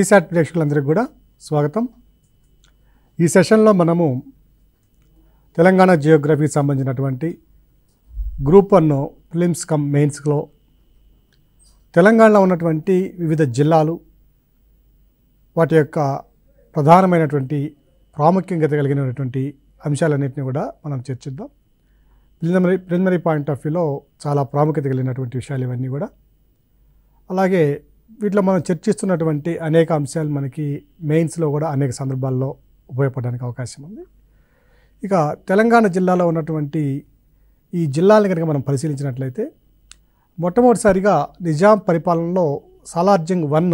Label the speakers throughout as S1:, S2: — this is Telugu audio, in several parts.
S1: టీశాట్ ప్రేక్షకులందరికీ కూడా స్వాగతం. ఈ సెషన్లో మనము తెలంగాణ జియోగ్రఫీకి సంబంధించినటువంటి గ్రూప్ వన్ ఫిలిమ్స్ కమ్ మెయిన్స్లో తెలంగాణలో ఉన్నటువంటి వివిధ జిల్లాలు వాటి యొక్క ప్రధానమైనటువంటి ప్రాముఖ్యత కలిగినటువంటి అంశాలన్నింటినీ కూడా మనం చర్చిద్దాం. ప్రిలిమినరీ ప్రిలిమినరీ పాయింట్ ఆఫ్ వ్యూలో చాలా ప్రాముఖ్యత కలిగినటువంటి విషయాలు ఇవన్నీ కూడా. అలాగే వీటిలో మనం చర్చిస్తున్నటువంటి అనేక అంశాలు మనకి మెయిన్స్లో కూడా అనేక సందర్భాల్లో ఉపయోగపడడానికి అవకాశం ఉంది. ఇక తెలంగాణ జిల్లాలో ఉన్నటువంటి ఈ జిల్లాలను కనుక మనం పరిశీలించినట్లయితే మొట్టమొదటిసారిగా నిజాం పరిపాలనలో సాలార్జంగ్ వన్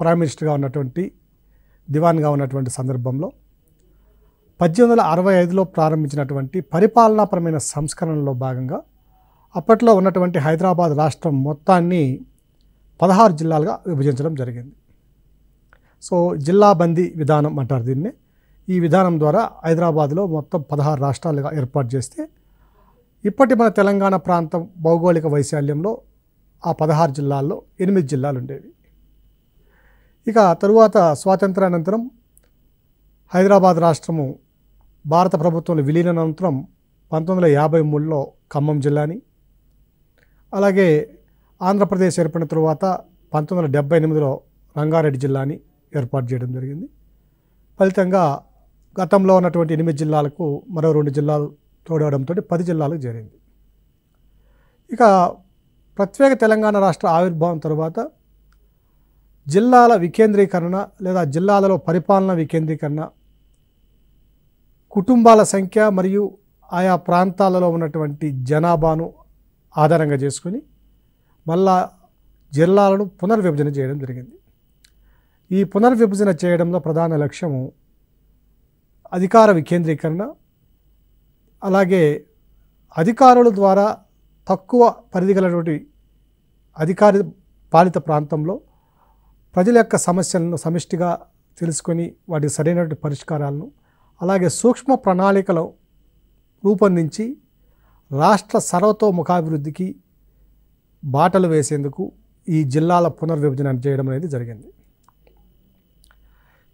S1: ప్రైమ్ మినిస్టర్గా ఉన్నటువంటి దివాన్గా ఉన్నటువంటి సందర్భంలో పద్దెనిమిది వందల అరవై ఐదులో ప్రారంభించినటువంటి పరిపాలనాపరమైన సంస్కరణలో భాగంగా అప్పట్లో ఉన్నటువంటి హైదరాబాద్ రాష్ట్రం మొత్తాన్ని పదహారు జిల్లాలుగా విభజించడం జరిగింది. సో జిల్లా బందీ విధానం అంటారు దీన్ని. ఈ విధానం ద్వారా హైదరాబాద్లో మొత్తం పదహారు రాష్ట్రాలుగా ఏర్పాటు చేస్తే ఇప్పటి మన తెలంగాణ ప్రాంతం భౌగోళిక వైశాల్యంలో ఆ పదహారు జిల్లాల్లో ఎనిమిది జిల్లాలు ఉండేవి. ఇక తరువాత స్వాతంత్రానంతరం హైదరాబాద్ రాష్ట్రము భారత ప్రభుత్వంలో విలీనానంతరం పంతొమ్మిది వందల యాభై మూడులో ఖమ్మం జిల్లాని అలాగే ఆంధ్రప్రదేశ్ ఏర్పడిన తరువాత పంతొమ్మిది వందల డెబ్బై ఎనిమిదిలో రంగారెడ్డి జిల్లాని ఏర్పాటు చేయడం జరిగింది. ఫలితంగా గతంలో ఉన్నటువంటి ఎనిమిది జిల్లాలకు మరో రెండు జిల్లాలు తోడవడంతో పది జిల్లాలకు చేరింది. ఇక ప్రత్యేక తెలంగాణ రాష్ట్ర ఆవిర్భావం తర్వాత జిల్లాల వికేంద్రీకరణ లేదా జిల్లాలలో పరిపాలన వికేంద్రీకరణ కుటుంబాల సంఖ్య మరియు ఆయా ప్రాంతాలలో ఉన్నటువంటి జనాభాను ఆధారంగా చేసుకుని మళ్ళా జిల్లాలను పునర్విభజన చేయడం జరిగింది. ఈ పునర్విభజన చేయడంలో ప్రధాన లక్ష్యము అధికార వికేంద్రీకరణ అలాగే అధికారుల ద్వారా తక్కువ పరిధి గలటువంటి అధికారి పాలిత ప్రాంతంలో ప్రజల యొక్క సమస్యలను సమిష్టిగా తెలుసుకొని వాటి సరైనటువంటి పరిష్కారాలను అలాగే సూక్ష్మ ప్రణాళికలు రూపొందించి రాష్ట్ర సర్వతోముఖాభివృద్ధికి బాటలు వేసేందుకు ఈ జిల్లాల పునర్విభజన చేయడం అనేది జరిగింది.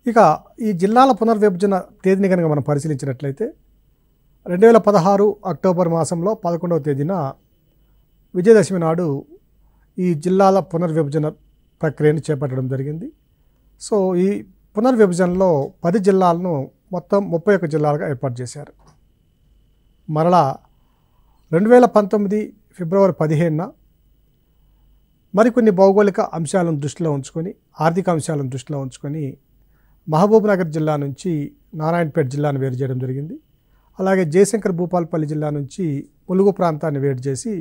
S1: ఇక ఈ జిల్లాల పునర్విభజన తేదీని కనుక మనం పరిశీలించినట్లయితే రెండు వేల పదహారు అక్టోబర్ మాసంలో పదకొండవ తేదీన విజయదశమి నాడు ఈ జిల్లాల పునర్విభజన ప్రక్రియను చేపట్టడం జరిగింది. సో ఈ పునర్విభజనలో పది జిల్లాలను మొత్తం ముప్పై ఒక్క జిల్లాలుగా ఏర్పాటు చేశారు. మరలా రెండు వేల పంతొమ్మిది ఫిబ్రవరి పదిహేనున మరికొన్ని భౌగోళిక అంశాలను దృష్టిలో ఉంచుకొని ఆర్థిక అంశాలను దృష్టిలో ఉంచుకొని మహబూబ్నగర్ జిల్లా నుంచి నారాయణపేట జిల్లాను వేరు చేయడం జరిగింది. అలాగే జయశంకర్ భూపాల్పల్లి జిల్లా నుంచి ములుగు ప్రాంతాన్ని వేరు చేసి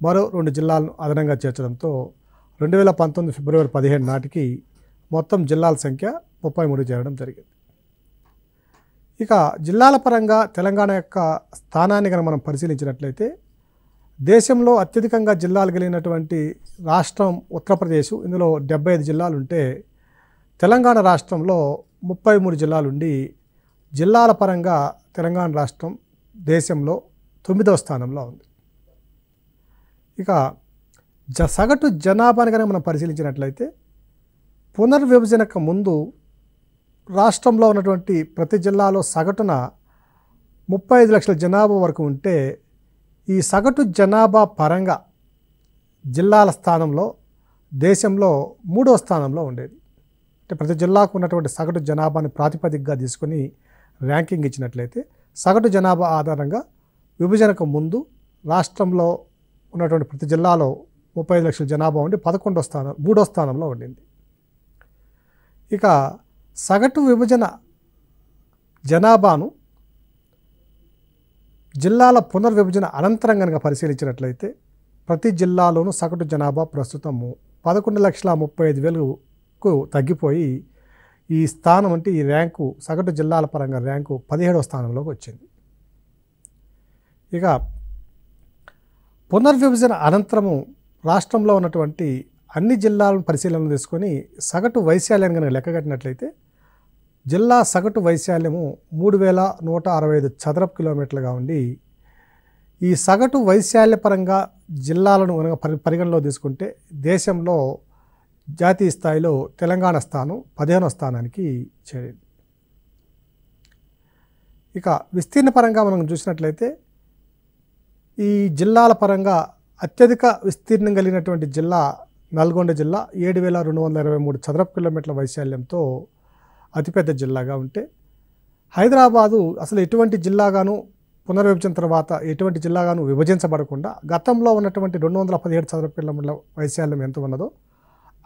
S1: మరో రెండు జిల్లాలను అదనంగా చేర్చడంతో రెండు వేల పంతొమ్మిది ఫిబ్రవరి పదిహేను నాటికి మొత్తం జిల్లాల సంఖ్య ముప్పై మూడు చేరడం జరిగింది. ఇక జిల్లాల పరంగా తెలంగాణ యొక్క స్థానాన్ని కనుక మనం పరిశీలించినట్లయితే దేశంలో అత్యధికంగా జిల్లాలు కలిగినటువంటి రాష్ట్రం ఉత్తరప్రదేశ్ ఇందులో డెబ్బై ఐదు జిల్లాలు ఉంటే తెలంగాణ రాష్ట్రంలో ముప్పై మూడు జిల్లాలుండి జిల్లాల పరంగా తెలంగాణ రాష్ట్రం దేశంలో తొమ్మిదవ స్థానంలో ఉంది. ఇక జ సగటు జనాభాని కనుక మనం పరిశీలించినట్లయితే పునర్విభజనకు ముందు రాష్ట్రంలో ఉన్నటువంటి ప్రతి జిల్లాలో సగటున ముప్పై ఐదు లక్షల జనాభా వరకు ఉంటే ఈ సగటు జనాభా పరంగా జిల్లాల స్థానంలో దేశంలో మూడో స్థానంలో ఉండేది. అంటే ప్రతి జిల్లాకు ఉన్నటువంటి సగటు జనాభాని ప్రాతిపదికగా తీసుకొని ర్యాంకింగ్ ఇచ్చినట్లయితే సగటు జనాభా ఆధారంగా విభజనకు ముందు రాష్ట్రంలో ఉన్నటువంటి ప్రతి జిల్లాలో ముప్పై ఐదు లక్షల జనాభా ఉండి పదకొండో స్థానం మూడో స్థానంలో ఉండింది. ఇక సగటు విభజన జనాభాను జిల్లాల పునర్విభజన అనంతరం కనుక పరిశీలించినట్లయితే ప్రతి జిల్లాలోనూ సగటు జనాభా ప్రస్తుతము పదకొండు లక్షల ముప్పై ఐదు వేలకు తగ్గిపోయి ఈ స్థానం అంటే ఈ ర్యాంకు సగటు జిల్లాల పరంగా ర్యాంకు పదిహేడవ స్థానంలోకి వచ్చింది. ఇక పునర్విభజన అనంతరము రాష్ట్రంలో ఉన్నటువంటి అన్ని జిల్లాలను పరిశీలన తీసుకొని సగటు వైశాల్యాన్ని కనుక లెక్కగట్టినట్లయితే జిల్లా సగటు వైశాల్యము మూడు వేల నూట అరవై ఐదు చదరపు కిలోమీటర్లుగా ఉండి ఈ సగటు వైశాల్యపరంగా జిల్లాలను కనుక పరి పరిగణలో తీసుకుంటే దేశంలో జాతీయ స్థాయిలో తెలంగాణ స్థానం పదిహేనో స్థానానికి చేరింది. ఇక విస్తీర్ణ పరంగా మనం చూసినట్లయితే ఈ జిల్లాల పరంగా అత్యధిక విస్తీర్ణం కలిగినటువంటి జిల్లా నల్గొండ జిల్లా ఏడు వేల రెండు వందల ఇరవై మూడు చదరపు కిలోమీటర్ల వైశాల్యంతో అతిపెద్ద జిల్లాగా ఉంటే హైదరాబాదు అసలు ఎటువంటి జిల్లాగాను పునర్విభజన తర్వాత ఎటువంటి జిల్లాగాను విభజించబడకుండా గతంలో ఉన్నటువంటి రెండు వందల పదిహేడు చదరపు కిలోమీటర్ల వైశాల్యం ఎంత ఉన్నదో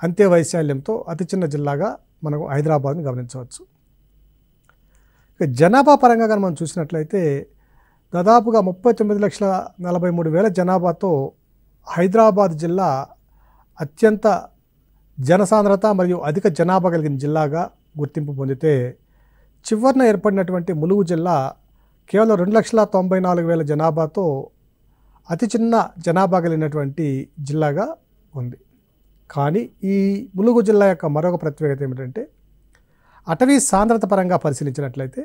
S1: అంతే వైశాల్యంతో అతి చిన్న జిల్లాగా మనకు హైదరాబాద్ని గమనించవచ్చు. ఇక జనాభా పరంగా కానీ మనం చూసినట్లయితే దాదాపుగా ముప్పై తొమ్మిది లక్షల నలభై మూడు వేల జనాభాతో హైదరాబాద్ జిల్లా అత్యంత జనసాంద్రత మరియు అధిక జనాభా కలిగిన జిల్లాగా గుర్తింపు పొందితే చివరిన ఏర్పడినటువంటి ములుగు జిల్లా కేవలం రెండు లక్షల తొంభై నాలుగు వేల జనాభాతో అతి చిన్న జనాభా కలిగినటువంటి జిల్లాగా ఉంది. కానీ ఈ ములుగు జిల్లా యొక్క మరొక ప్రత్యేకత ఏమిటంటే అటవీ సాంద్రత పరంగా పరిశీలించినట్లయితే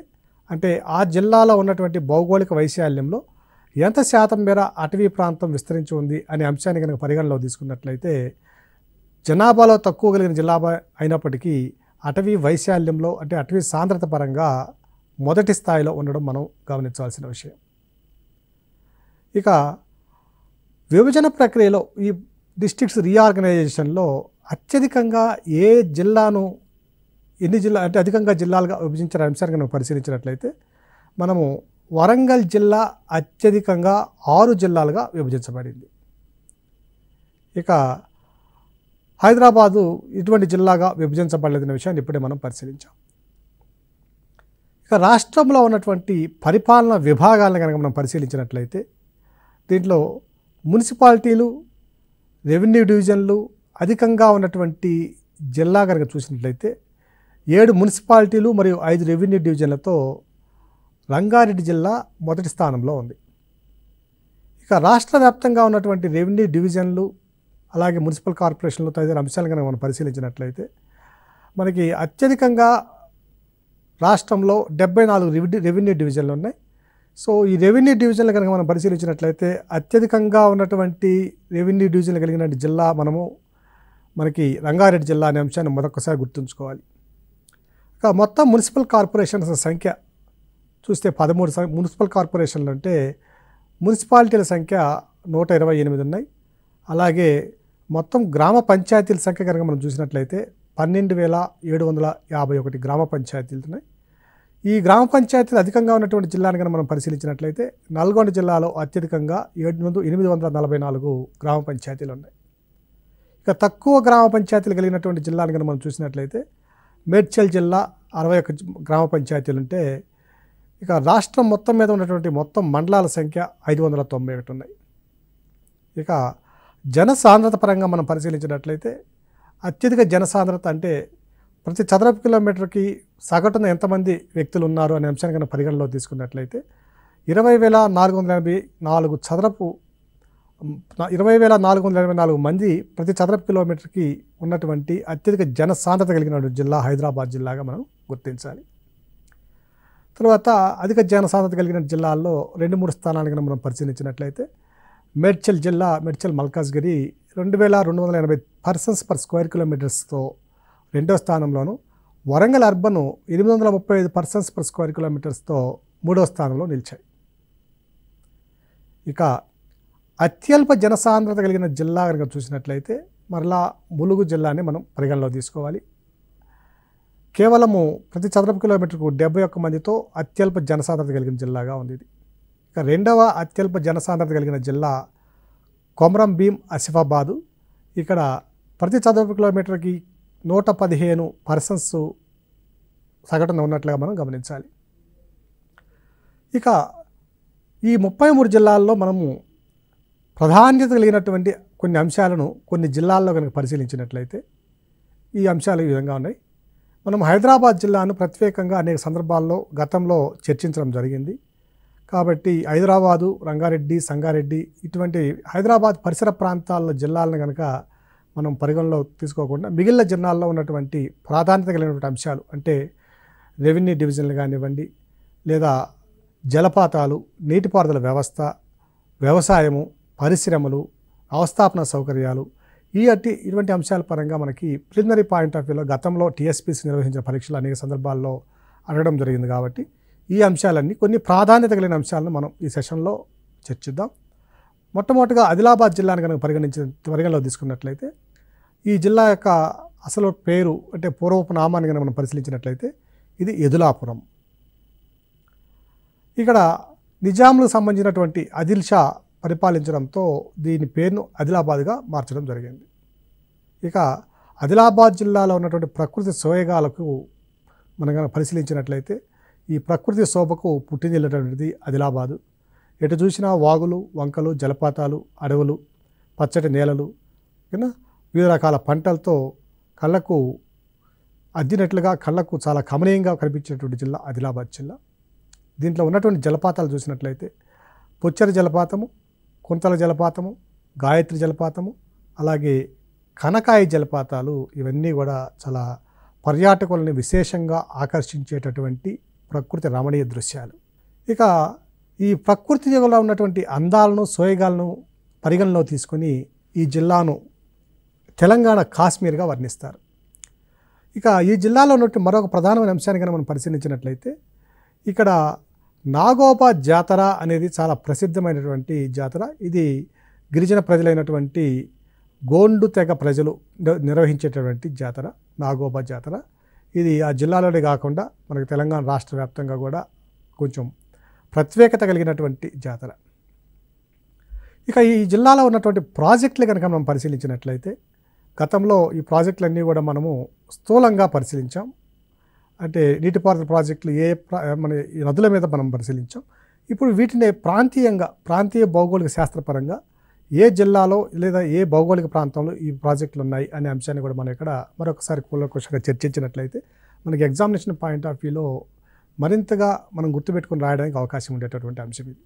S1: అంటే ఆ జిల్లాలో ఉన్నటువంటి భౌగోళిక వైశాల్యంలో ఎంత శాతం మేర అటవీ ప్రాంతం విస్తరించి ఉంది అనే అంశాన్ని కనుక పరిగణలో తీసుకున్నట్లయితే జనాభాలో తక్కువ కలిగిన జిల్లా అయినప్పటికీ అటవీ వైశాల్యంలో అంటే అటవీ సాంద్రత పరంగా మొదటి స్థాయిలో ఉండడం మనం గమనించాల్సిన విషయం. ఇక విభజన ప్రక్రియలో ఈ డిస్ట్రిక్ట్స్ రీఆర్గనైజేషన్లో అత్యధికంగా ఏ జిల్లాను ఎన్ని జిల్లా అంటే అధికంగా జిల్లాలుగా విభజించిన అంశాన్ని మనం పరిశీలించినట్లయితే మనము వరంగల్ జిల్లా అత్యధికంగా ఆరు జిల్లాలుగా విభజించబడింది. ఇక హైదరాబాదు ఇటువంటి జిల్లాగా విభజించబడలేదనే విషయాన్ని ఇప్పుడే మనం పరిశీలించాం. ఇక రాష్ట్రంలో ఉన్నటువంటి పరిపాలన విభాగాలను కనుక మనం పరిశీలించినట్లయితే దీంట్లో మున్సిపాలిటీలు రెవెన్యూ డివిజన్లు అధికంగా ఉన్నటువంటి జిల్లా కనుక చూసినట్లయితే ఏడు మున్సిపాలిటీలు మరియు ఐదు రెవెన్యూ డివిజన్లతో రంగారెడ్డి జిల్లా మొదటి స్థానంలో ఉంది. ఇక రాష్ట్ర వ్యాప్తంగా ఉన్నటువంటి రెవెన్యూ డివిజన్లు అలాగే మున్సిపల్ కార్పొరేషన్లో తదితర అంశాలను కనుక మనం పరిశీలించినట్లయితే మనకి అత్యధికంగా రాష్ట్రంలో డెబ్బై నాలుగు రెవెన్యూ రెవెన్యూ డివిజన్లు ఉన్నాయి. సో ఈ రెవెన్యూ డివిజన్లు కనుక మనం పరిశీలించినట్లయితే అత్యధికంగా ఉన్నటువంటి రెవెన్యూ డివిజన్లు కలిగిన జిల్లా మనము మనకి రంగారెడ్డి జిల్లా అనే అంశాన్ని మరొకసారి గుర్తుంచుకోవాలి. ఇక మొత్తం మున్సిపల్ కార్పొరేషన్స్ సంఖ్య చూస్తే పదమూడు మున్సిపల్ కార్పొరేషన్లు అంటే మున్సిపాలిటీల సంఖ్య నూట ఇరవై ఎనిమిది ఉన్నాయి. అలాగే మొత్తం గ్రామ పంచాయతీల సంఖ్య కనుక మనం చూసినట్లయితే పన్నెండు వేల ఏడు వందల యాభై ఒకటి గ్రామ పంచాయతీలు ఉన్నాయి. ఈ గ్రామ పంచాయతీలు అధికంగా ఉన్నటువంటి జిల్లాని కనుక మనం పరిశీలించినట్లయితే నల్గొండ జిల్లాలో అత్యధికంగా ఏడు వందల ఎనిమిది వందల నలభై నాలుగు గ్రామ పంచాయతీలు ఉన్నాయి. ఇక తక్కువ గ్రామ పంచాయతీలు కలిగినటువంటి జిల్లాని కనుక మనం చూసినట్లయితే మేడ్చల్ జిల్లా అరవై ఒక గ్రామ పంచాయతీలు ఉంటే ఇక రాష్ట్రం మొత్తం మీద ఉన్నటువంటి మొత్తం మండలాల సంఖ్య ఐదు వందల తొంభై ఒకటి ఉన్నాయి. ఇక జనసాంద్రత పరంగా మనం పరిశీలించినట్లయితే అత్యధిక జనసాంద్రత అంటే ప్రతి చదరపు కిలోమీటర్కి సగటున ఎంతమంది వ్యక్తులు ఉన్నారు అనే అంశాన్ని కనుక పరిగణలో తీసుకున్నట్లయితే ఇరవై వేల నాలుగు వందల ఎనభై నాలుగు చదరపు ఇరవై వేల నాలుగు వందల ఎనభై నాలుగు మంది ప్రతి చదరపు కిలోమీటర్కి ఉన్నటువంటి అత్యధిక జనసాంద్రత కలిగిన జిల్లా హైదరాబాద్ జిల్లాగా మనం గుర్తించాలి. తర్వాత అధిక జనసాంద్రత కలిగిన జిల్లాల్లో రెండు మూడు స్థానాలు కనుక మనం పరిశీలించినట్లయితే మేడ్చల్ జిల్లా మేడ్చల్ మల్కాజ్గిరి రెండు వేల రెండు వందల ఎనభై పర్సన్స్ పర్ స్క్వేర్ కిలోమీటర్స్తో రెండో స్థానంలోను వరంగల్ అర్బన్ ఎనిమిది వందల ముప్పై ఐదు పర్సన్స్ పర్ స్క్వేర్ కిలోమీటర్స్తో మూడో స్థానంలో నిలిచాయి. ఇక అత్యల్ప జనసాంద్రత కలిగిన జిల్లా కనుక చూసినట్లయితే మరలా ములుగు జిల్లాని మనం పరిగణలో తీసుకోవాలి. కేవలము ప్రతి చదరపు కిలోమీటర్కు డెబ్బై ఒక్క మందితో అత్యల్ప జనసాంద్రత కలిగిన జిల్లాగా ఉంది ఇది. ఇక రెండవ అత్యల్ప జనసాంద్రత కలిగిన జిల్లా కొమరం భీం ఆసిఫాబాదు. ఇక్కడ ప్రతి చదరపు కిలోమీటర్కి నూట పదిహేను పర్సన్స్ సగటున ఉన్నట్లుగా మనం గమనించాలి. ఇక ఈ ముప్పై మూడు జిల్లాల్లో మనము ప్రాధాన్యత కలిగినటువంటి కొన్ని అంశాలను కొన్ని జిల్లాల్లో కనుక పరిశీలించినట్లయితే ఈ అంశాలు ఈ విధంగా ఉన్నాయి. మనం హైదరాబాద్ జిల్లాను ప్రత్యేకంగా అనేక సందర్భాల్లో గతంలో చర్చించడం జరిగింది. కాబట్టి హైదరాబాదు రంగారెడ్డి సంగారెడ్డి ఇటువంటి హైదరాబాద్ పరిసర ప్రాంతాల జిల్లాలను కనుక మనం పరిగణలో తీసుకోకుండా మిగిలిన జిల్లాల్లో ఉన్నటువంటి ప్రాధాన్యత కలిగినటువంటి అంశాలు అంటే రెవెన్యూ డివిజన్లు కానివ్వండి లేదా జలపాతాలు నీటిపారుదల వ్యవస్థ వ్యవసాయము పరిశ్రమలు అవస్థాపన సౌకర్యాలు ఈ అట్టి ఇటువంటి అంశాల పరంగా మనకి ప్రిలిమినరీ పాయింట్ ఆఫ్ వ్యూలో గతంలో టీఎస్పీసీ నిర్వహించిన పరీక్షలు అనేక సందర్భాల్లో అడగడం జరిగింది కాబట్టి ఈ అంశాలన్నీ కొన్ని ప్రాధాన్యత కలిగిన అంశాలను మనం ఈ సెషన్లో చర్చిద్దాం. మొట్టమొదటిగా ఆదిలాబాద్ జిల్లాను కనుక పరిగణించిన పరిగణలో తీసుకున్నట్లయితే ఈ జిల్లా యొక్క అసలు పేరు అంటే పూర్వపు నామాన్ని కనుక మనం పరిశీలించినట్లయితే ఇది ఎదులాపురం. ఇక్కడ నిజాంలకు సంబంధించినటువంటి అదిల్ షా పరిపాలించడంతో దీని పేరును ఆదిలాబాద్గా మార్చడం జరిగింది. ఇక ఆదిలాబాద్ జిల్లాలో ఉన్నటువంటి ప్రకృతి సోయగాలకు మనం కనుక పరిశీలించినట్లయితే ఈ ప్రకృతి శోభకు పుట్టినిల్లటువంటిది ఆదిలాబాదు. ఎటు చూసినా వాగులు వంకలు జలపాతాలు అడవులు పచ్చటి నేలలు ఓకేనా వివిధ రకాల పంటలతో కళ్ళకు అద్దినట్లుగా కళ్ళకు చాలా కమనీయంగా కనిపించేటువంటి జిల్లా ఆదిలాబాద్ జిల్లా. దీంట్లో ఉన్నటువంటి జలపాతాలు చూసినట్లయితే పుచ్చర జలపాతము కుంతల జలపాతము గాయత్రి జలపాతము అలాగే కనకాయ జలపాతాలు ఇవన్నీ కూడా చాలా పర్యాటకులని విశేషంగా ఆకర్షించేటటువంటి ప్రకృతి రమణీయ దృశ్యాలు. ఇక ఈ ప్రకృతిలో ఉన్నటువంటి అందాలను సోయగాలను పరిగణలో తీసుకొని ఈ జిల్లాను తెలంగాణ కాశ్మీర్గా వర్ణిస్తారు. ఇక ఈ జిల్లాలో ఉన్నటువంటి మరొక ప్రధానమైన అంశాన్ని కనుక మనం పరిశీలించినట్లయితే ఇక్కడ నాగోబా జాతర అనేది చాలా ప్రసిద్ధమైనటువంటి జాతర. ఇది గిరిజన ప్రజలైనటువంటి గోండు తెగ ప్రజలు నిర్వహించేటటువంటి జాతర నాగోబా జాతర. ఇది ఆ జిల్లాలోనే కాకుండా మనకి తెలంగాణ రాష్ట్ర వ్యాప్తంగా కూడా కొంచెం ప్రత్యేకత కలిగినటువంటి జాతర. ఇక ఈ జిల్లాలో ఉన్నటువంటి ప్రాజెక్టులు కనుక మనం పరిశీలించినట్లయితే గతంలో ఈ ప్రాజెక్టులన్నీ కూడా మనము స్థూలంగా పరిశీలించాం. అంటే నీటిపారుదల ప్రాజెక్టులు ఏ ప్రా- మన ఈ నదుల మీద మనం పరిశీలించాం. ఇప్పుడు వీటిని ప్రాంతీయంగా ప్రాంతీయ భౌగోళిక శాస్త్రపరంగా ఏ జిల్లాలో లేదా ఏ భౌగోళిక ప్రాంతంలో ఈ ప్రాజెక్టులు ఉన్నాయి అనే అంశాన్ని కూడా మనం ఇక్కడ మరొకసారి కూలకోశంగా చర్చించినట్లయితే మనకి ఎగ్జామినేషన్ పాయింట్ ఆఫ్ వ్యూలో మరింతగా మనం గుర్తుపెట్టుకుని రాయడానికి అవకాశం ఉండేటటువంటి అంశం ఇది.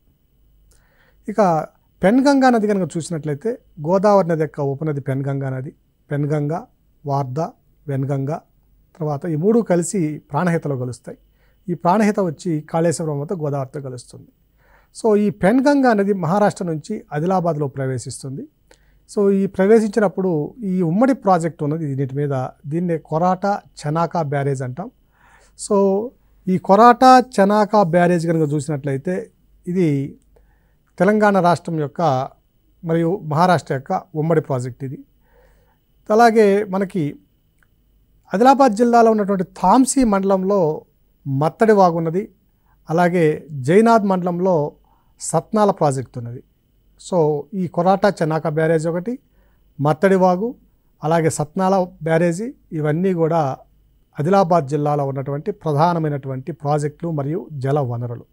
S1: ఇక పెన్గంగా నది కనుక చూసినట్లయితే గోదావరి నది యొక్క ఉపనది పెన్గంగా నది పెన్గంగా వార్ధ వెన్గంగా తర్వాత ఈ మూడు కలిసి ప్రాణహితలో కలుస్తాయి. ఈ ప్రాణహిత వచ్చి కాళేశ్వరం వద్ద గోదావరితో కలుస్తుంది. సో ఈ పెన్గంగా నది మహారాష్ట్ర నుంచి ఆదిలాబాద్లో ప్రవేశిస్తుంది. సో ఈ ప్రవేశించినప్పుడు ఈ ఉమ్మడి ప్రాజెక్ట్ ఉన్నది దీని మీద దీన్ని కొరాటా చనాకా బ్యారేజ్ అంటాం. సో ఈ కొరాటా చనాకా బ్యారేజ్ కనుక చూసినట్లయితే ఇది తెలంగాణ రాష్ట్రం యొక్క మరియు మహారాష్ట్ర యొక్క ఉమ్మడి ప్రాజెక్ట్ ఇది. అలాగే మనకి ఆదిలాబాద్ జిల్లాలో ఉన్నటువంటి థామ్సీ మండలంలో మత్తడి వాగు ఉన్నది. అలాగే జైనాథ్ మండలంలో సత్నాల ప్రాజెక్ట్ ఉన్నది. సో ఈ కొరాటా చెన్నాక బ్యారేజ్ ఒకటి మత్తడివాగు అలాగే సత్నాల బ్యారేజీ ఇవన్నీ కూడా ఆదిలాబాద్ జిల్లాలో ఉన్నటువంటి ప్రధానమైనటువంటి ప్రాజెక్టులు మరియు జల వనరులు.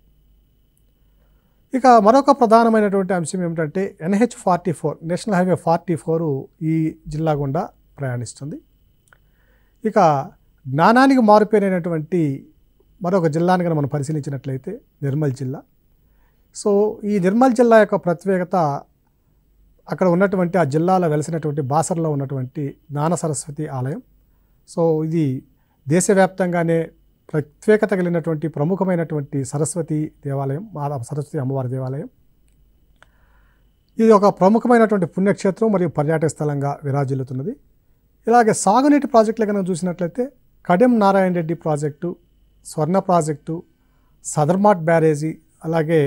S1: ఇక మరొక ప్రధానమైనటువంటి అంశం ఏమిటంటే NH forty four national highway forty four ఈ జిల్లా గుండా ప్రయాణిస్తుంది. ఇక జ్ఞానానికి మారుపేరైనటువంటి మరొక జిల్లాని కనుక మనం పరిశీలించినట్లయితే నిర్మల్ జిల్లా. సో ఈ నిర్మల్ జిల్లా యొక్క ప్రత్యేకత అక్కడ ఉన్నటువంటి ఆ జిల్లాలో వెలిసినటువంటి బాసర్లో ఉన్నటువంటి జ్ఞాన సరస్వతి ఆలయం. సో ఇది దేశవ్యాప్తంగానే ప్రత్యేకత కలిగినటువంటి ప్రముఖమైనటువంటి సరస్వతి దేవాలయం మాదా సరస్వతి అమ్మవారి దేవాలయం. ఇది ఒక ప్రముఖమైనటువంటి పుణ్యక్షేత్రం మరియు పర్యాటక స్థలంగా విరాజిల్లుతున్నది. ఇలాగే సాగునీటి ప్రాజెక్టులు కనుక చూసినట్లయితే Kadem Narayana Reddy project Swarna project Sadarmat barrage అలాగే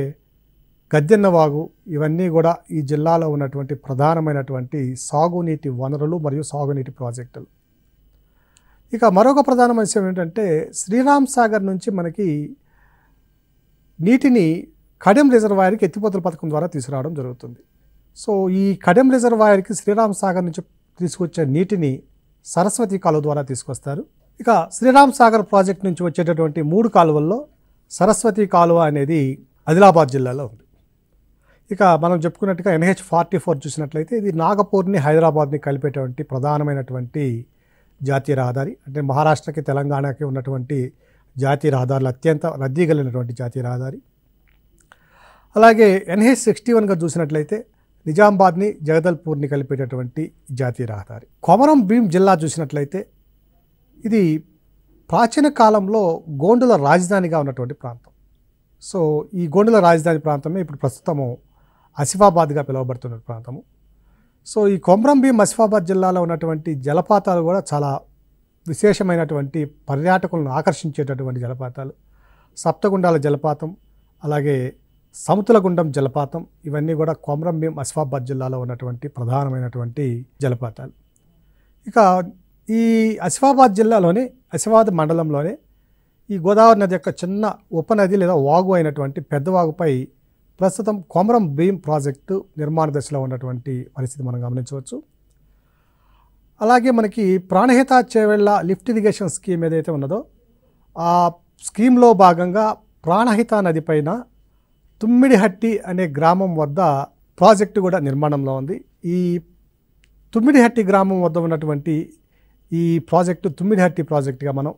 S1: గద్దెన్నవాగు ఇవన్నీ కూడా ఈ జిల్లాలో ఉన్నటువంటి ప్రధానమైనటువంటి సాగునీటి వనరులు మరియు సాగునీటి ప్రాజెక్టులు. ఇక మరొక ప్రధానమైన విషయం ఏంటంటే శ్రీరామ్ సాగర్ నుంచి మనకి నీటిని కడెం రిజర్వాయర్కి ఎత్తిపోతల పథకం ద్వారా తీసుకురావడం జరుగుతుంది. సో ఈ కడెం రిజర్వాయర్కి శ్రీరామ్ సాగర్ నుంచి తీసుకొచ్చే నీటిని సరస్వతి కాలువ ద్వారా తీసుకొస్తారు. ఇక శ్రీరామ్ సాగర్ ప్రాజెక్ట్ నుంచి వచ్చేటటువంటి మూడు కాలువల్లో సరస్వతి కాలువ అనేది ఆదిలాబాద్ జిల్లాలో ఉంది. ఇక మనం చెప్పుకున్నట్టుగా ఎన్హెచ్ ఫార్టీ ఫోర్ చూసినట్లయితే ఇది నాగపూర్ని హైదరాబాద్ని కలిపేటువంటి ప్రధానమైనటువంటి జాతీయ రహదారి. అంటే మహారాష్ట్రకి తెలంగాణకి ఉన్నటువంటి జాతీయ రహదారులు అత్యంత రద్దీ కలిగినటువంటి జాతీయ రహదారి. అలాగే ఎన్హెచ్ సిక్స్టీ వన్గా చూసినట్లయితే నిజామాబాద్ని జగదల్పూర్ని కలిపేటటువంటి జాతీయ రహదారి. కొమరం భీం జిల్లా చూసినట్లయితే ఇది ప్రాచీన కాలంలో గోండుల రాజధానిగా ఉన్నటువంటి ప్రాంతం. సో ఈ గోండుల రాజధాని ప్రాంతమే ఇప్పుడు ప్రస్తుతము ఆసిఫాబాద్గా పిలువబడుతున్న ప్రాంతము. సో ఈ కొమ్రంభీం అసిఫాబాద్ జిల్లాలో ఉన్నటువంటి జలపాతాలు కూడా చాలా విశేషమైనటువంటి పర్యాటకులను ఆకర్షించేటటువంటి జలపాతాలు. సప్తగుండాల జలపాతం అలాగే సముతులగుండం జలపాతం ఇవన్నీ కూడా కొమరంభీం అసిఫాబాద్ జిల్లాలో ఉన్నటువంటి ప్రధానమైనటువంటి జలపాతాలు. ఇక ఈ అసిఫాబాద్ జిల్లాలోని అసిఫాబాద్ మండలంలోనే ఈ గోదావరి నది యొక్క చిన్న ఉపనది లేదా వాగు అయినటువంటి పెద్ద వాగుపై ప్రస్తుతం కొమరం భీం ప్రాజెక్టు నిర్మాణ దశలో ఉన్నటువంటి పరిస్థితి మనం గమనించవచ్చు. అలాగే మనకి Pranahita Chevella lift irrigation scheme ఏదైతే ఉన్నదో ఆ స్కీమ్లో భాగంగా ప్రాణహిత నది పైన తుమ్మిడిహట్టి అనే గ్రామం వద్ద ప్రాజెక్టు కూడా నిర్మాణంలో ఉంది. ఈ తుమ్మిడిహట్టి గ్రామం వద్ద ఉన్నటువంటి ఈ ప్రాజెక్టు తుమ్మిడిహట్టి ప్రాజెక్టుగా మనం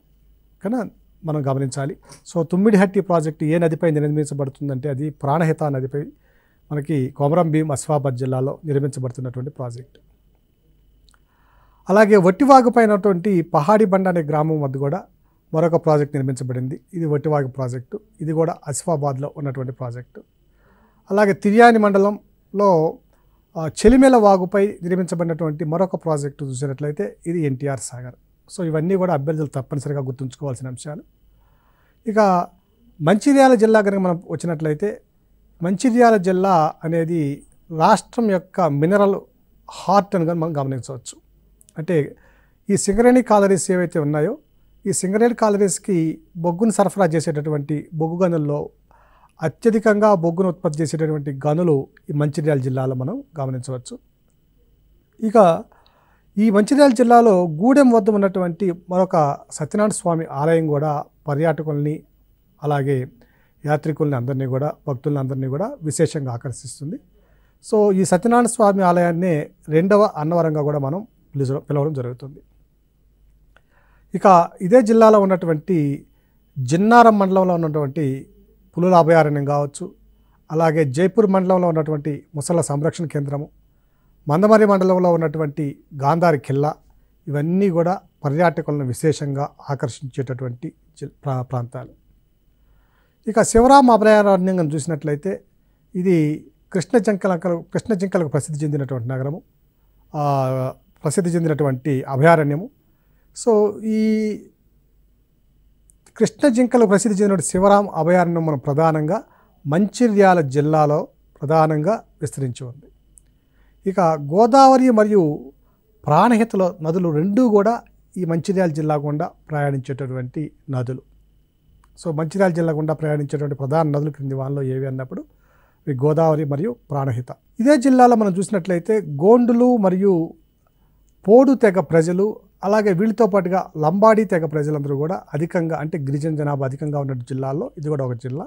S1: కన్నా మనం గమనించాలి. సో తుమ్మిడిహట్టి ప్రాజెక్టు ఏ నదిపై నిర్మించబడుతుందంటే అది ప్రాణహిత నదిపై మనకి కొమరం భీం అస్వాబాద్ జిల్లాలో నిర్మించబడుతున్నటువంటి ప్రాజెక్టు. అలాగే వట్టివాగు పైనటువంటి పహాడి బండ అనే గ్రామం వద్ద కూడా మరొక ప్రాజెక్ట్ నిర్మించబడింది. ఇది వట్టివాగు ప్రాజెక్టు. ఇది కూడా అసిఫాబాద్లో ఉన్నటువంటి ప్రాజెక్టు. అలాగే తిర్యాని మండలంలో చెలిమెల చెలిమేల వాగుపై నిర్మించబడినటువంటి మరొక ప్రాజెక్టు చూసినట్లయితే ఇది ఎన్టీఆర్ సాగర్. సో ఇవన్నీ కూడా అభ్యర్థులు తప్పనిసరిగా గుర్తుంచుకోవాల్సిన అంశాలు. ఇక మంచిర్యాల జిల్లా కనుక మనం వచ్చినట్లయితే మంచిర్యాల జిల్లా అనేది రాష్ట్రం యొక్క మినరల్ హార్ట్ అని కానీ మనం గమనించవచ్చు. అంటే ఈ సింగరేణి కాలరీస్ ఏవైతే ఉన్నాయో ఈ సింగరేణి కాలరీస్కి బొగ్గును సరఫరా చేసేటటువంటి బొగ్గు గనుల్లో అత్యధికంగా బొగ్గును ఉత్పత్తి చేసేటటువంటి గనులు ఈ మంచిర్యాల జిల్లాలో మనం గమనించవచ్చు. ఇక ఈ మంచిర్యాల జిల్లాలో గూడెం వద్ద ఉన్నటువంటి మరొక సత్యనారాయణ స్వామి ఆలయం కూడా పర్యాటకుల్ని అలాగే యాత్రికుల్ని అందరినీ కూడా భక్తుల్ని అందరినీ కూడా విశేషంగా ఆకర్షిస్తుంది. సో ఈ సత్యనారాయణ స్వామి ఆలయాన్నే రెండవ అన్నవరంగా కూడా మనం పిలుచ పిలవడం జరుగుతుంది. ఇక ఇదే జిల్లాలో ఉన్నటువంటి జిన్నారం మండలంలో ఉన్నటువంటి పులుల అభయారణ్యం కావచ్చు అలాగే జైపూర్ మండలంలో ఉన్నటువంటి ముసళ్ళ సంరక్షణ కేంద్రము మందమరి మండలంలో ఉన్నటువంటి గాంధారి ఖిల్లా ఇవన్నీ కూడా పర్యాటకులను విశేషంగా ఆకర్షించేటటువంటి ప్రా ప్రాంతాలు. ఇక శివరామ అభయారణ్యం చూసినట్లయితే ఇది కృష్ణ జింకలకు కృష్ణ జింకలకు ప్రసిద్ధి చెందినటువంటి నగరము. ప్రసిద్ధి చెందినటువంటి అభయారణ్యము. సో ఈ కృష్ణ జింకలు ప్రసిద్ధి చెందిన శివరాం అభయారణ్యం మనం ప్రధానంగా మంచిర్యాల జిల్లాలో ప్రధానంగా విస్తరించి ఉంది. ఇక గోదావరి మరియు ప్రాణహితల నదులు రెండూ కూడా ఈ మంచిర్యాల జిల్లా గుండా ప్రయాణించేటటువంటి నదులు. సో మంచిర్యాల జిల్లా గుండా ప్రయాణించేటువంటి ప్రధాన నదులు క్రింది వాళ్ళలో ఏవి అన్నప్పుడు ఇవి గోదావరి మరియు ప్రాణహిత. ఇదే జిల్లాలో మనం చూసినట్లయితే గోండులు మరియు పోడు తెగ ప్రజలు అలాగే వీళ్ళతో పాటుగా లంబాడీ తెగ ప్రజలందరూ కూడా అధికంగా అంటే గిరిజన జనాభా అధికంగా ఉన్న జిల్లాల్లో ఇది కూడా ఒక జిల్లా.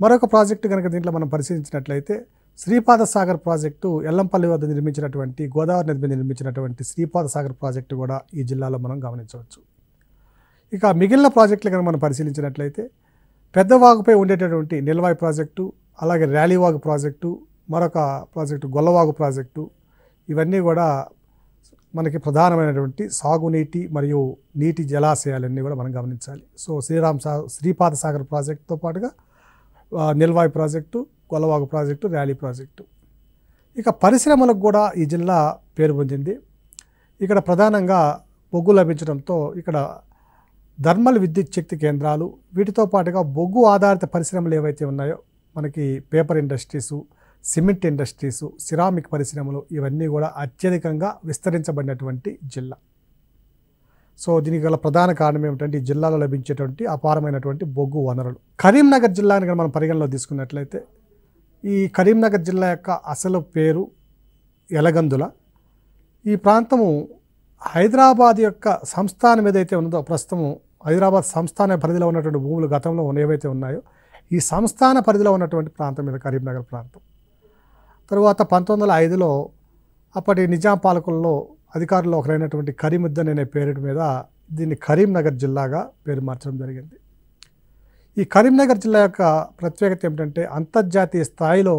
S1: మరొక ప్రాజెక్టు కనుక దీంట్లో మనం పరిశీలించినట్లయితే శ్రీపాద సాగర్ ప్రాజెక్టు ఎల్లంపల్లి వద్ద నిర్మించినటువంటి గోదావరి నది మీద నిర్మించినటువంటి శ్రీపాద సాగర్ ప్రాజెక్టు కూడా ఈ జిల్లాలో మనం గమనించవచ్చు. ఇక మిగిలిన ప్రాజెక్టులు కనుక మనం పరిశీలించినట్లయితే పెద్దవాగుపై ఉండేటటువంటి నిల్వాయి ప్రాజెక్టు అలాగే ర్యాలీవాగు ప్రాజెక్టు మరొక ప్రాజెక్టు గొల్లవాగు ప్రాజెక్టు ఇవన్నీ కూడా మనకి ప్రధానమైనటువంటి సాగునీటి మరియు నీటి జలాశయాలన్నీ కూడా మనం గమనించాలి. సో శ్రీరామ్ సా శ్రీపాద సాగర్ ప్రాజెక్టుతో పాటుగా Nilvai project Gollavagu project Rali project. ఇక పరిశ్రమలకు కూడా ఈ జిల్లా పేరు పొందింది. ఇక్కడ ప్రధానంగా బొగ్గు లభించడంతో ఇక్కడ థర్మల్ విద్యుత్ శక్తి కేంద్రాలు వీటితో పాటుగా బొగ్గు ఆధారిత పరిశ్రమలు ఏవైతే ఉన్నాయో మనకి paper industries cement industries ceramic పరిశ్రమలు ఇవన్నీ కూడా అత్యధికంగా విస్తరించబడినటువంటి జిల్లా. సో దీనికి గల ప్రధాన కారణం ఏమిటంటే ఈ జిల్లాలో లభించేటువంటి అపారమైనటువంటి బొగ్గు వనరులు. కరీంనగర్ జిల్లాని కనుక మనం పరిగణలో తీసుకున్నట్లయితే ఈ కరీంనగర్ జిల్లా యొక్క అసలు పేరు ఎలగందుల. ఈ ప్రాంతము హైదరాబాద్ యొక్క సంస్థానం ఏదైతే ఉన్నదో ప్రస్తుతము హైదరాబాద్ సంస్థాన పరిధిలో ఉన్నటువంటి భూములు గతంలో ఉన్న ఏవైతే ఉన్నాయో ఈ సంస్థాన పరిధిలో ఉన్నటువంటి ప్రాంతం మీద కరీంనగర్ ప్రాంతం. తరువాత పంతొమ్మిది వందల ఐదులో అప్పటి నిజాం పాలకుల్లో అధికారుల్లో ఒకరైనటువంటి కరీముద్దన్ అనే పేరు మీద దీన్ని కరీంనగర్ జిల్లాగా పేరు మార్చడం జరిగింది. ఈ కరీంనగర్ జిల్లా యొక్క ప్రత్యేకత ఏమిటంటే అంతర్జాతీయ స్థాయిలో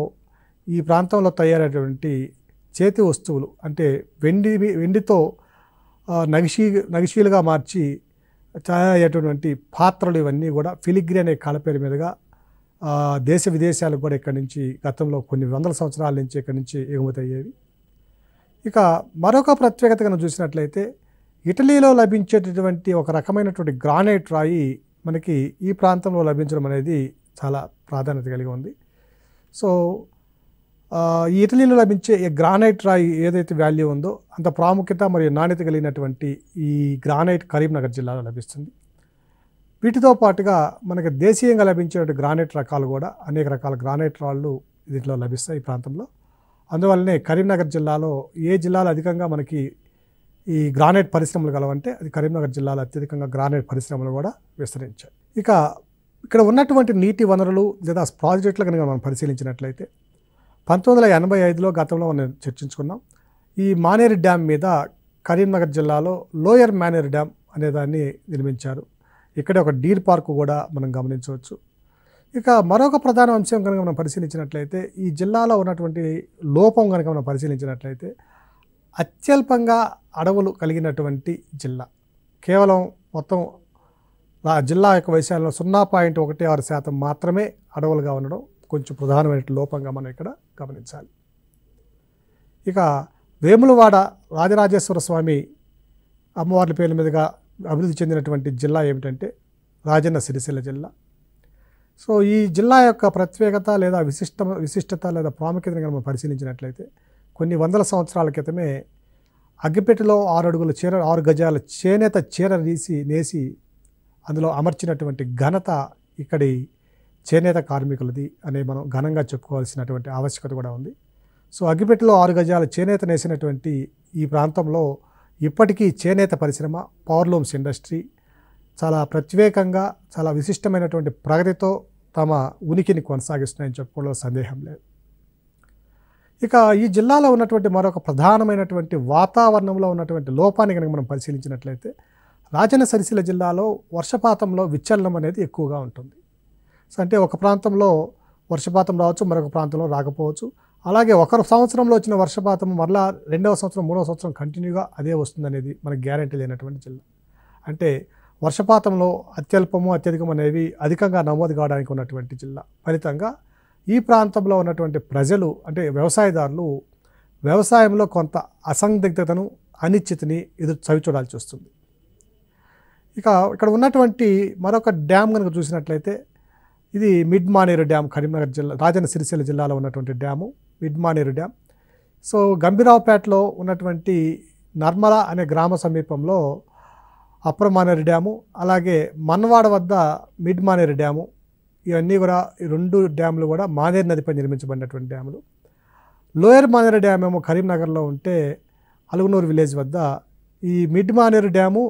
S1: ఈ ప్రాంతంలో తయారైనటువంటి చేతి వస్తువులు అంటే వెండి వెండితో నగిషీ నగిషీలుగా మార్చి తయారయ్యేటటువంటి పాత్రలు ఇవన్నీ కూడా ఫిలిగ్రీ అనే కళ పేరు మీదుగా దేశ విదేశాలకు కూడా ఇక్కడి నుంచి గతంలో కొన్ని వందల సంవత్సరాల నుంచి ఇక్కడి నుంచి ఎగుమతి అయ్యేవి ఇక మరొక ప్రత్యేకత కనుక చూసినట్లయితే ఇటలీలో లభించేటటువంటి ఒక రకమైనటువంటి గ్రానైట్ రాయి మనకి ఈ ప్రాంతంలో లభించడం అనేది చాలా ప్రాధాన్యత కలిగి ఉంది. సో ఈ ఇటలీలో లభించే గ్రానైట్ రాయి ఏదైతే వాల్యూ ఉందో అంత ప్రాముఖ్యత మరియు నాణ్యత కలిగినటువంటి ఈ గ్రానైట్ కరీంనగర్ జిల్లాలో లభిస్తుంది. వీటితో పాటుగా మనకి దేశీయంగా లభించే గ్రానైట్ రకాలు కూడా అనేక రకాల గ్రానైట్ రాళ్ళు దీంట్లో లభిస్తాయి ఈ ప్రాంతంలో. అందువల్లనే కరీంనగర్ జిల్లాలో ఏ జిల్లాలో అధికంగా మనకి ఈ గ్రానైట్ పరిశ్రమలు కలవంటే అది కరీంనగర్ జిల్లాలో అత్యధికంగా గ్రానైట్ పరిశ్రమలు కూడా విస్తరించాయి. ఇక ఇక్కడ ఉన్నటువంటి నీటి వనరులు లేదా ప్రాజెక్టులు కనుక మనం పరిశీలించినట్లయితే పంతొమ్మిది వందల ఎనభై ఐదులో గతంలో మనం చర్చించుకున్నాం. ఈ మానేరు డ్యామ్ మీద కరీంనగర్ జిల్లాలో లోయర్ మానేరు డ్యామ్ అనే దాన్ని నిర్మించారు. ఇక్కడే ఒక డీర్ పార్క్ కూడా మనం గమనించవచ్చు. ఇక మరొక ప్రధాన అంశం కనుక మనం పరిశీలించినట్లయితే ఈ జిల్లాలో ఉన్నటువంటి లోపం కనుక మనం పరిశీలించినట్లయితే అత్యల్పంగా అడవులు కలిగినటువంటి జిల్లా. కేవలం మొత్తం జిల్లా యొక్క వైశాల్యం సున్నా పాయింట్ ఒకటి ఆరు శాతం మాత్రమే అడవులుగా ఉండడం కొంచెం ప్రధానమైన లోపంగా మనం ఇక్కడ గమనించాలి. ఇక వేములవాడ రాజరాజేశ్వర స్వామి అమ్మవార్ల పేర్ల మీదుగా అభివృద్ధి చెందినటువంటి జిల్లా ఏమిటంటే రాజన్న సిరిసిల్ల జిల్లా. సో ఈ జిల్లా యొక్క ప్రత్యేకత లేదా విశిష్ట విశిష్టత లేదా ప్రాముఖ్యతను మనం పరిశీలించినట్లయితే కొన్ని వందల సంవత్సరాల క్రితమే అగ్గిపెట్టెలో ఆరు అడుగుల చీర ఆరు గజాల చేనేత చీర తీసి నేసి అందులో అమర్చినటువంటి ఘనత ఇక్కడి చేనేత కార్మికులది అనే మనం ఘనంగా చెప్పుకోవాల్సినటువంటి ఆవశ్యకత కూడా ఉంది. సో అగ్గిపెట్టెలో ఆరు గజాల చేనేత నేసినటువంటి ఈ ప్రాంతంలో ఇప్పటికీ చేనేత పరిశ్రమ పవర్లూమ్స్ ఇండస్ట్రీ చాలా ప్రత్యేకంగా చాలా విశిష్టమైనటువంటి ప్రగతితో తమ ఉనికిని కొనసాగిస్తున్నాయని చెప్పుకోవడంలో సందేహం లేదు. ఇక ఈ జిల్లాలో ఉన్నటువంటి మరొక ప్రధానమైనటువంటి వాతావరణంలో ఉన్నటువంటి లోపాన్ని కనుక మనం పరిశీలించినట్లయితే రాజన్న సరిశీల జిల్లాలో వర్షపాతంలో విచ్చలనం అనేది ఎక్కువగా ఉంటుంది. సో అంటే ఒక ప్రాంతంలో వర్షపాతం రావచ్చు మరొక ప్రాంతంలో రాకపోవచ్చు. అలాగే ఒక సంవత్సరంలో వచ్చిన వర్షపాతం మరలా రెండవ సంవత్సరం మూడవ సంవత్సరం కంటిన్యూగా అదే వస్తుందనేది మనకి గ్యారంటీ లేనటువంటి జిల్లా. అంటే వర్షపాతంలో అత్యల్పము అత్యధికం అనేవి అధికంగా నమోదు కావడానికి ఉన్నటువంటి జిల్లా. ఫలితంగా ఈ ప్రాంతంలో ఉన్నటువంటి ప్రజలు అంటే వ్యవసాయదారులు వ్యవసాయంలో కొంత అసందిగ్ధతను అనిశ్చితిని ఎదురు చవి చూడాల్సి వస్తుంది. ఇక ఇక్కడ ఉన్నటువంటి మరొక డ్యామ్ కనుక చూసినట్లయితే ఇది మిడ్ మానేరు డ్యామ్ కరీంనగర్ జిల్లా రాజన్న సిరిసిల్ల జిల్లాలో ఉన్నటువంటి dam mid Maneru dam. So గంభీరావుపేటలో ఉన్నటువంటి నర్మల అనే గ్రామ సమీపంలో అప్పర్ మానేరు డ్యాము అలాగే మన్వాడ వద్ద మిడ్ మానేరు డ్యాము ఇవన్నీ కూడా ఈ రెండు డ్యాములు కూడా మానేరు నదిపై నిర్మించబడినటువంటి డ్యాములు. లోయర్ మానేరు డ్యామ్ ఏమో కరీంనగర్లో ఉంటే అలుగునూరు విలేజ్ వద్ద ఈ mid Maneru dam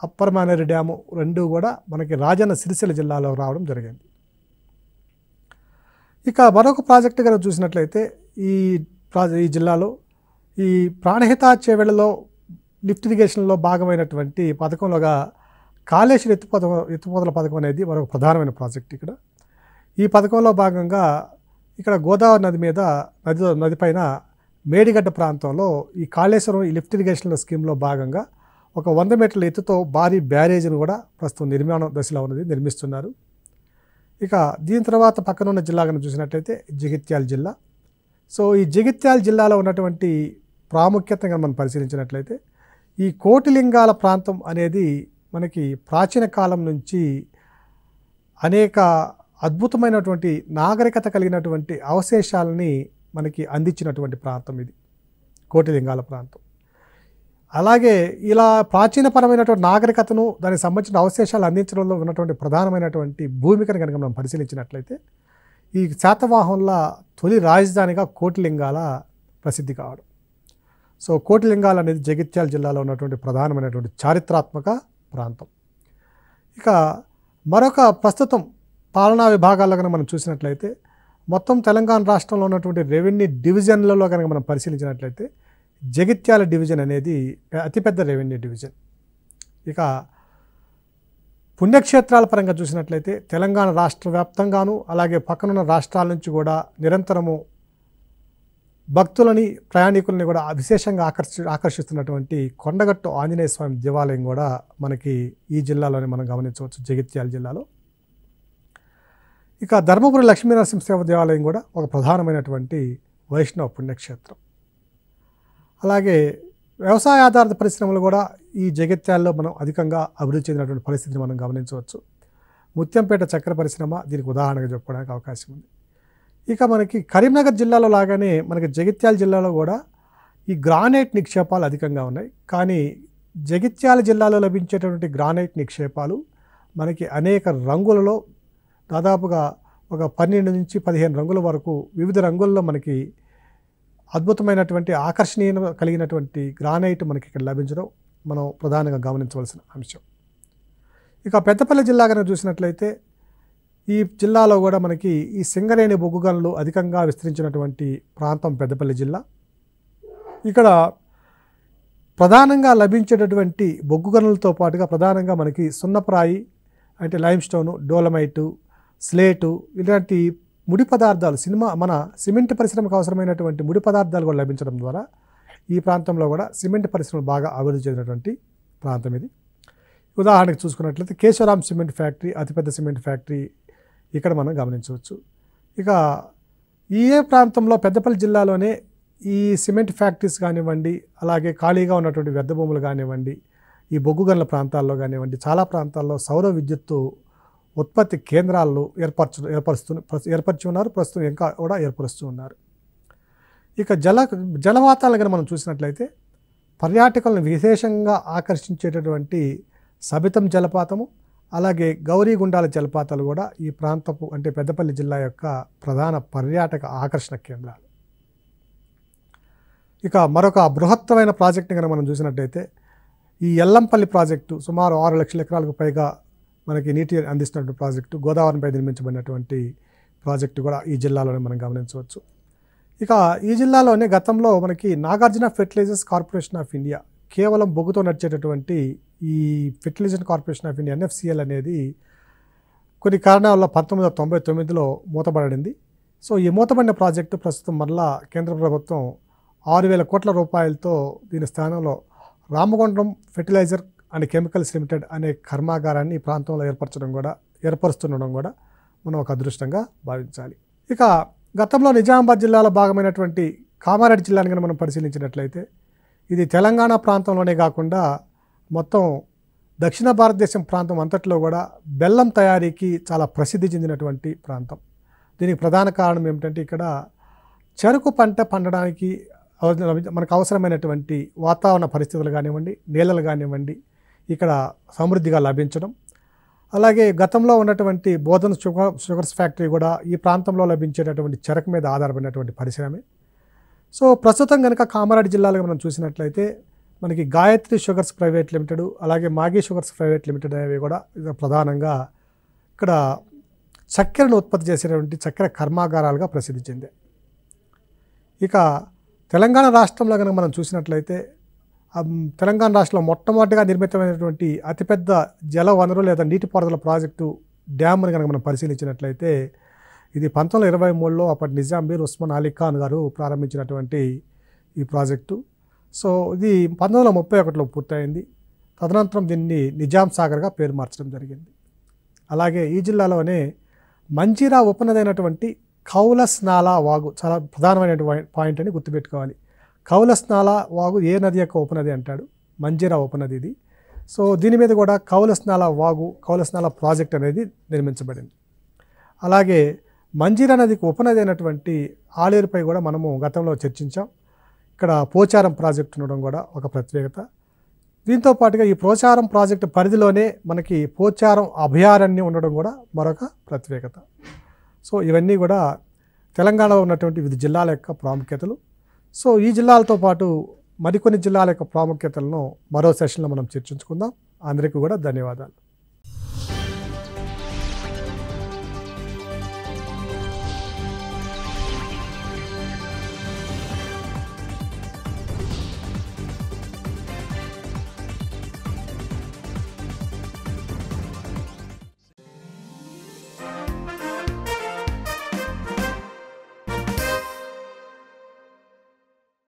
S1: upper Maneru dam రెండు కూడా మనకి రాజన్న సిరిసిల్ల జిల్లాలో రావడం జరిగింది. ఇక మరొక ప్రాజెక్టు కనుక చూసినట్లయితే ఈ ప్రాజెక్ ఈ జిల్లాలో ఈ ప్రాణహిత చేవెళ్ళలో లిఫ్ట్ ఇరిగేషన్లో భాగమైనటువంటి పథకంలోగా కాళేశ్వర ఎత్తు పథకం ఎత్తుపోతల పథకం అనేది మరొక ప్రధానమైన ప్రాజెక్ట్ ఇక్కడ. ఈ పథకంలో భాగంగా ఇక్కడ గోదావరి నది మీద నది నదిపైన మేడిగడ్డ ప్రాంతంలో ఈ కాళేశ్వరం ఈ లిఫ్ట్ ఇరిగేషన్ స్కీమ్లో భాగంగా ఒక వంద మీటర్ల ఎత్తుతో భారీ బ్యారేజ్ను కూడా ప్రస్తుతం నిర్మాణం దశలో ఉన్నది నిర్మిస్తున్నారు. ఇక దీని తర్వాత పక్కన ఉన్న జిల్లా కనుక చూసినట్లయితే జగిత్యాల జిల్లా. సో ఈ జగిత్యాల జిల్లాలో ఉన్నటువంటి ప్రాముఖ్యతగా మనం పరిశీలించినట్లయితే ఈ కోటిలింగాల ప్రాంతం అనేది మనకి ప్రాచీన కాలం నుంచి అనేక అద్భుతమైనటువంటి నాగరికత కలిగినటువంటి అవశేషాలని మనకి అందించినటువంటి ప్రాంతం ఇది కోటిలింగాల ప్రాంతం. అలాగే ఇలా ప్రాచీనపరమైనటువంటి నాగరికతను దానికి సంబంధించిన అవశేషాలు అందించడంలో ఉన్నటువంటి ప్రధానమైనటువంటి భూమికను కనుక మనం పరిశీలించినట్లయితే ఈ శాతవాహనుల తొలి రాజధానిగా కోటిలింగాల ప్రసిద్ధి కావడం. సో కోటిలింగాలు అనేది జగిత్యాల జిల్లాలో ఉన్నటువంటి ప్రధానమైనటువంటి చారిత్రాత్మక ప్రాంతం. ఇక మరొక ప్రస్తుతం పాలనా విభాగాల్లో కనుక మనం చూసినట్లయితే మొత్తం తెలంగాణ రాష్ట్రంలో ఉన్నటువంటి రెవెన్యూ డివిజన్లలో కనుక మనం పరిశీలించినట్లయితే జగిత్యాల డివిజన్ అనేది అతిపెద్ద రెవెన్యూ డివిజన్. ఇక పుణ్యక్షేత్రాల పరంగా చూసినట్లయితే తెలంగాణ రాష్ట్ర వ్యాప్తంగాను అలాగే పక్కనున్న రాష్ట్రాల నుంచి కూడా నిరంతరము భక్తులని ప్రయాణికులని కూడా విశేషంగా ఆకర్షి ఆకర్షిస్తున్నటువంటి కొండగట్టు ఆంజనేయ స్వామి దేవాలయం కూడా మనకి ఈ జిల్లాలోనే మనం గమనించవచ్చు జగిత్యాల జిల్లాలో. ఇక ధర్మపురి లక్ష్మీనరసింహ దేవాలయం కూడా ఒక ప్రధానమైనటువంటి వైష్ణవ పుణ్యక్షేత్రం. అలాగే వ్యవసాయ ఆధారిత పరిశ్రమలు కూడా ఈ జగిత్యాల్లో మనం అధికంగా అభివృద్ధి చెందినటువంటి పరిస్థితిని మనం గమనించవచ్చు. ముత్యంపేట చక్కెర పరిశ్రమ దీనికి ఉదాహరణగా చెప్పుకోవడానికి అవకాశం ఉంది. ఇక మనకి కరీంనగర్ జిల్లాలో లాగానే మనకి జగిత్యాల జిల్లాలో కూడా ఈ గ్రానైట్ నిక్షేపాలు అధికంగా ఉన్నాయి. కానీ జగిత్యాల జిల్లాలో లభించేటటువంటి గ్రానైట్ నిక్షేపాలు మనకి అనేక రంగులలో దాదాపుగా ఒక పన్నెండు నుంచి పదిహేను రంగుల వరకు వివిధ రంగుల్లో మనకి అద్భుతమైనటువంటి ఆకర్షణీయ కలిగినటువంటి గ్రానైట్ మనకి ఇక్కడ లభించడం మనం ప్రధానంగా గమనించవలసిన అంశం. ఇక పెద్దపల్లి జిల్లా కనుక చూసినట్లయితే ఈ జిల్లాలో కూడా మనకి ఈ సింగరేణి బొగ్గు గనులు అధికంగా విస్తరించినటువంటి ప్రాంతం పెద్దపల్లి జిల్లా. ఇక్కడ ప్రధానంగా లభించేటటువంటి బొగ్గు గనులతో పాటుగా ప్రధానంగా మనకి సున్నప్రాయి అంటే లైమ్ స్టోను డోలమైటు స్లేటు ఇలాంటి ముడి పదార్థాలు సినిమా మన సిమెంట్ పరిశ్రమకు అవసరమైనటువంటి ముడి పదార్థాలు కూడా లభించడం ద్వారా ఈ ప్రాంతంలో కూడా సిమెంట్ పరిశ్రమ బాగా అభివృద్ధి చెందినటువంటి ప్రాంతం ఇది. ఉదాహరణకు చూసుకున్నట్లయితే కేశవరామ్ సిమెంట్ ఫ్యాక్టరీ అతిపెద్ద సిమెంట్ ఫ్యాక్టరీ ఇక్కడ మనం గమనించవచ్చు. ఇక ఈ ఏ ప్రాంతంలో పెద్దపల్లి జిల్లాలోనే ఈ సిమెంట్ ఫ్యాక్టరీస్ కానివ్వండి అలాగే ఖాళీగా ఉన్నటువంటి వ్యర్థ భూములు కానివ్వండి ఈ బొగ్గు గనుల ప్రాంతాల్లో కానివ్వండి చాలా ప్రాంతాల్లో సౌర విద్యుత్తు ఉత్పత్తి కేంద్రాలను ఏర్పరచు ఏర్పరుస్తు ఏర్పరిచి ఉన్నారు ప్రస్తుతం ఇంకా కూడా ఏర్పరుస్తూ ఉన్నారు. ఇక జల జలవాతాలను కనుక మనం చూసినట్లయితే పర్యాటకులను విశేషంగా ఆకర్షించేటటువంటి సబితం జలపాతము అలాగే గౌరీగుండాల జలపాతాలు కూడా ఈ ప్రాంతపు అంటే పెద్దపల్లి జిల్లా యొక్క ప్రధాన పర్యాటక ఆకర్షణ కేంద్రాలు. ఇక మరొక బృహత్తమైన ప్రాజెక్ట్ని కనుక మనం చూసినట్టయితే ఈ ఎల్లంపల్లి ప్రాజెక్టు సుమారు ఆరు లక్షల ఎకరాలకు పైగా మనకి నీటి అందిస్తున్న ప్రాజెక్టు గోదావరిపై నిర్మించబడినటువంటి ప్రాజెక్టు కూడా ఈ జిల్లాలోనే మనం గమనించవచ్చు. ఇక ఈ జిల్లాలోనే గతంలో మనకి Nagarjuna fertilizers corporation of India కేవలం బొగ్గుతో నడిచేటటువంటి ఈ fertilizer corporation of India NFCL అనేది కొన్ని కారణాల వల్ల పంతొమ్మిది వందల తొంభై తొమ్మిదిలో మూతపడింది సో ఈ మూతబడిన ప్రాజెక్టు ప్రస్తుతం మరలా కేంద్ర ప్రభుత్వం ఆరు వేల కోట్ల రూపాయలతో దీని స్థానంలో Ramagundam fertilizer and chemicals limited అనే కర్మాగారాన్ని ఈ ప్రాంతంలో ఏర్పరచడం కూడా ఏర్పరుస్తుండడం కూడా మనం ఒక అదృష్టంగా భావించాలి. ఇక గతంలో నిజామాబాద్ జిల్లాలో భాగమైనటువంటి కామారెడ్డి జిల్లాని కనుక మనం పరిశీలించినట్లయితే ఇది తెలంగాణ ప్రాంతంలోనే కాకుండా మొత్తం దక్షిణ భారతదేశం ప్రాంతం అంతట్లో కూడా బెల్లం తయారీకి చాలా ప్రసిద్ధి చెందినటువంటి ప్రాంతం. దీనికి ప్రధాన కారణం ఏమిటంటే ఇక్కడ చెరుకు పంట పండడానికి మనకు అవసరమైనటువంటి వాతావరణ పరిస్థితులు కానివ్వండి నేలలు కానివ్వండి ఇక్కడ సమృద్ధిగా లభించడం. అలాగే గతంలో ఉన్నటువంటి బోధన షుగర్ షుగర్స్ ఫ్యాక్టరీ కూడా ఈ ప్రాంతంలో లభించేటటువంటి చెరకు మీద ఆధారపడినటువంటి పరిశ్రమే. సో ప్రస్తుతం కనుక కామారెడ్డి జిల్లాలో మనం చూసినట్లయితే మనకి గాయత్రి షుగర్స్ ప్రైవేట్ లిమిటెడ్ అలాగే మాగీ షుగర్స్ ప్రైవేట్ లిమిటెడ్ అనేవి కూడా ప్రధానంగా ఇక్కడ చక్కెరను ఉత్పత్తి చేసేటువంటి చక్కెర కర్మాగారాలుగా ప్రసిద్ధి చెందాయి. ఇక తెలంగాణ రాష్ట్రంలో కనుక మనం చూసినట్లయితే తెలంగాణ రాష్ట్రంలో మొట్టమొదటిగా నిర్మితమైనటువంటి అతిపెద్ద జల వనరు లేదా నీటిపారుదల ప్రాజెక్టు డ్యామ్ని కనుక మనం పరిశీలించినట్లయితే ఇది పంతొమ్మిది వందల ఇరవై మూడులో అప్పటి నిజాం మీర్ ఉస్మాన్ అలీ ఖాన్ గారు ప్రారంభించినటువంటి ఈ ప్రాజెక్టు. సో ఇది పంతొమ్మిది వందల ముప్పై ఒకటిలో పూర్తయింది. తదనంతరం దీన్ని నిజాం సాగర్గా పేరు మార్చడం జరిగింది. అలాగే ఈ జిల్లాలోనే మంజీరా ఉపనదైనటువంటి కౌలస్నాలా వాగు చాలా ప్రధానమైన పాయింట్ అని గుర్తుపెట్టుకోవాలి. కౌలస్నాల వాగు ఏ నది యొక్క ఉపనది అంటాడు? మంజీరా ఉపనది ఇది. సో దీని మీద కూడా కౌలస్నాల వాగు కౌలస్నాల ప్రాజెక్ట్ అనేది నిర్మించబడింది. అలాగే మంజీరా నదికి ఉపనది అయినటువంటి ఆలేరుపై కూడా మనము గతంలో చర్చించాం. ఇక్కడ పోచారం ప్రాజెక్ట్ ఉండడం కూడా ఒక ప్రత్యేకత. దీంతో పాటుగా ఈ పోచారం ప్రాజెక్టు పరిధిలోనే మనకి పోచారం అభయారణ్యం ఉండడం కూడా మరొక ప్రత్యేకత. సో ఇవన్నీ కూడా తెలంగాణలో ఉన్నటువంటి వివిధ జిల్లాల యొక్క ప్రాముఖ్యతలు. సో ఈ జిల్లాలతో పాటు మరికొన్ని జిల్లాల యొక్క ప్రాముఖ్యతలను మరో సెషన్లో మనం చర్చించుకుందాం. అందరికీ కూడా ధన్యవాదాలు.